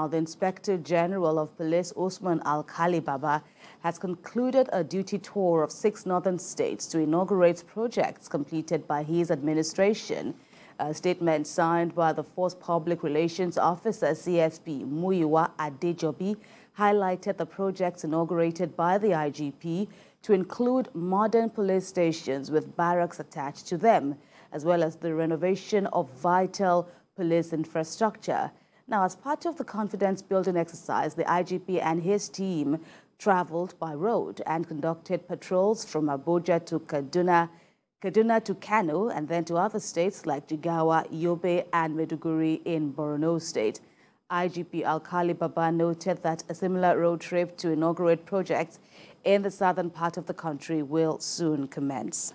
Now, the Inspector General of Police, Usman Alkali Baba, has concluded a duty tour of six northern states to inaugurate projects completed by his administration. A statement signed by the Force Public Relations Officer, CSP Muyiwa Adejobi, highlighted the projects inaugurated by the IGP to include modern police stations with barracks attached to them, as well as the renovation of vital police infrastructure. Now, as part of the confidence building exercise, the IGP and his team traveled by road and conducted patrols from Abuja to Kaduna, Kaduna to Kano, and then to other states like Jigawa, Yobe, and Maiduguri in Borno State. IGP Alkali Baba noted that a similar road trip to inaugurate projects in the southern part of the country will soon commence.